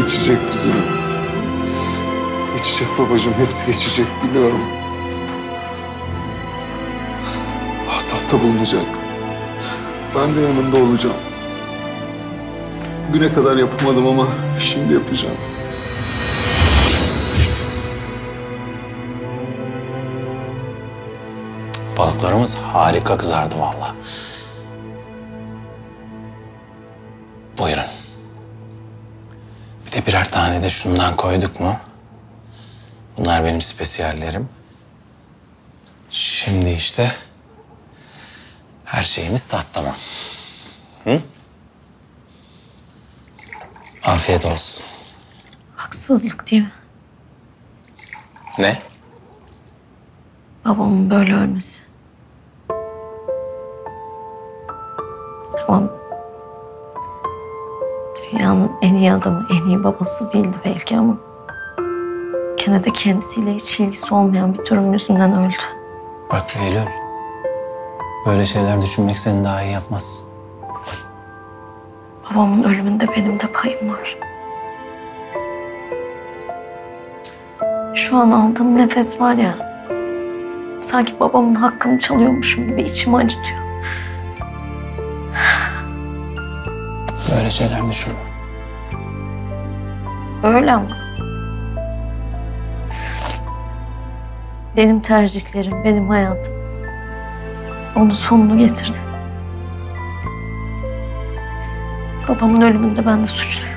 Geçecek güzelim. Geçecek babacığım. Hepsi geçecek biliyorum. Asaf da bulunacak. Ben de yanında olacağım. Güne kadar yapamadım ama şimdi yapacağım. Balıklarımız harika kızardı vallahi. Buyurun. De birer tane de şundan koyduk mu? Bunlar benim spesiyallerim. Şimdi işte her şeyimiz tas tamam. Hı? Afiyet olsun. Haksızlık değil mi? Ne? Babamın böyle ölmesi. Tamam. Dünyanın en iyi adamı, en iyi babası değildi belki ama... ...gene de kendisiyle hiç ilgisi olmayan bir durum yüzünden öldü. Bak Eylül. Böyle şeyler düşünmek seni daha iyi yapmaz. Babamın ölümünde benim de payım var. Şu an aldığım nefes var ya... ...sanki babamın hakkını çalıyormuşum gibi içimi acıtıyor. Böyle şeyler düşünme. Öyle ama. Benim tercihlerim, benim hayatım. Onun sonunu getirdi. Babamın ölümünde ben de suçluyum.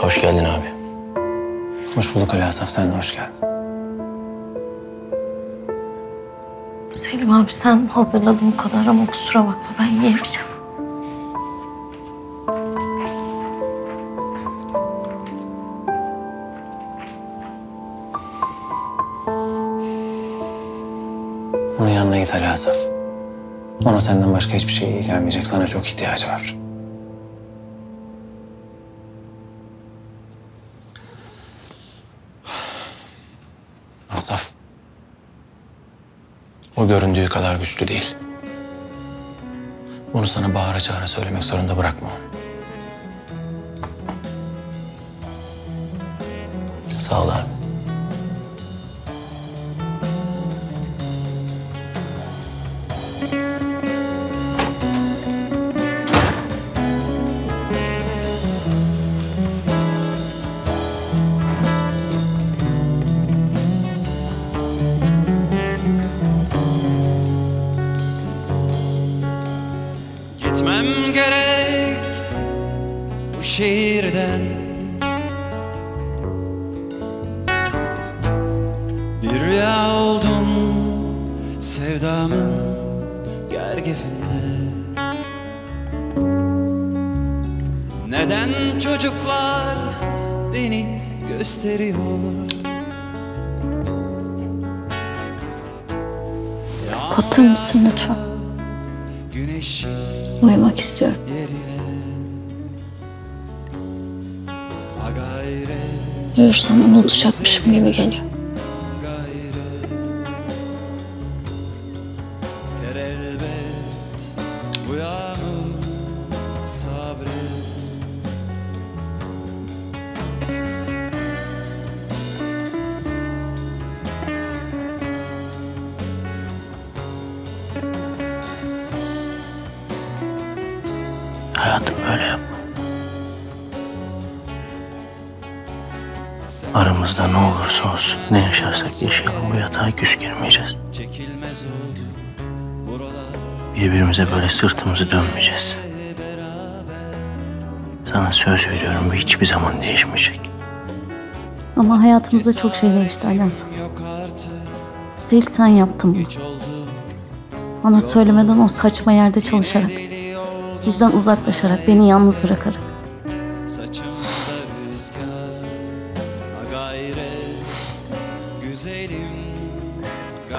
Hoş geldin abi. Hoş bulduk Ali Asaf. Sen de hoş geldin. Selim abi sen hazırladın bu kadar ama kusura bakma ben yiyemeyeceğim. Onun yanına git Ali Asaf. Ona senden başka hiçbir şey iyi gelmeyecek. Sana çok ihtiyacı var. Asaf. O göründüğü kadar güçlü değil. Bunu sana bağıra çağıra söylemek zorunda bırakma. Sağ ol abi. Bu şehirden Bir rüya oldum sevdamın gergefinde Neden çocuklar beni gösteriyor Kapatır mısın lütfen? Uyumak istiyorum. Gayret Uyursam unutacakmışım gibi geliyor. Hayatım böyle yapma. Aramızda ne olursa olsun, ne yaşarsak yaşayalım bu yatağa küs girmeyeceğiz. Çekilmez oldu buralar Birbirimize böyle sırtımızı dönmeyeceğiz. Sana söz veriyorum bu hiçbir zaman değişmeyecek. Ama hayatımızda çok şey değişti artık Üstelik sen yaptın bunu. Bana söylemeden o saçma yerde çalışarak, bizden uzaklaşarak, beni yalnız bırakarak.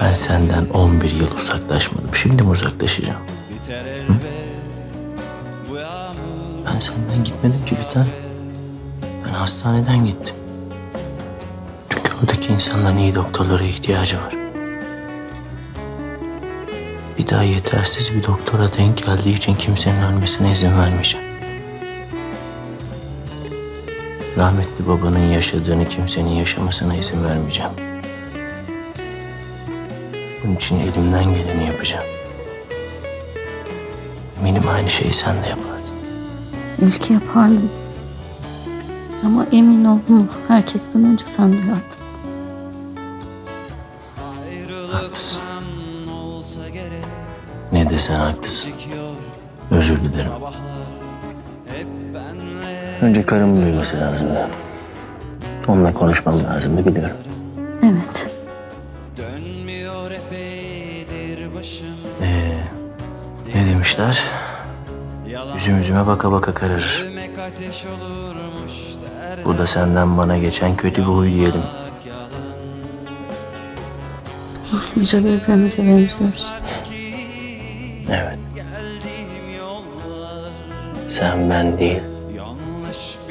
Ben senden 11 yıl uzaklaşmadım. Şimdi mi uzaklaşacağım? Yağmur Ben senden gitmedim ki bir tane. Ben hastaneden gittim. Çünkü oradaki insanların iyi doktorlara ihtiyacı var. Bir daha yetersiz bir doktora denk geldiği için kimsenin ölmesine izin vermeyeceğim. Rahmetli babanın yaşadığını kimsenin yaşamasına izin vermeyeceğim. Bunun için elimden geleni yapacağım. Eminim aynı şeyi sen de yapardın. Ülke yapardım. Ama emin ol bunu herkesten önce sen duyardın. Haklısın. Ayrılıktan olsa gerek Ne desen haklısın. Özür dilerim. Önce karımın duyması lazımdı. Onunla konuşmam lazımdı biliyorum. Evet. Ne demişler? Yalan Üzüm üzüme baka baka kararır. Bu da senden bana geçen kötü bir huy diyelim. Hızlıca birbirimize benziyoruz. Evet. Sen ben değil,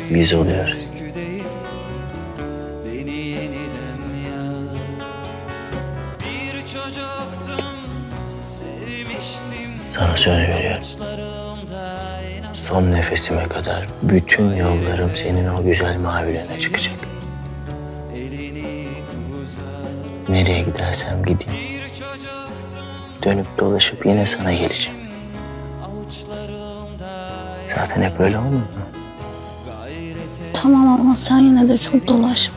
biz oluyoruz. Öyküdeyim, Beni yeniden yaz Bir çocuktum Sana söz veriyorum. Son nefesime kadar bütün yollarım senin o güzel mavilerine çıkacak. Nereye gidersem gideyim, dönüp dolaşıp yine sana geleceğim. Zaten hep öyle mu? gayrete Tamam ama sen yine de çok dolaşma.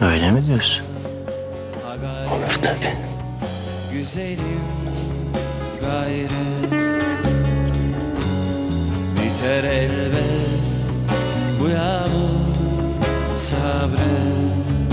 Öyle mi diyorsun? Olur tabii. güzelim gayrı. Biter elbet bu yağmur sabret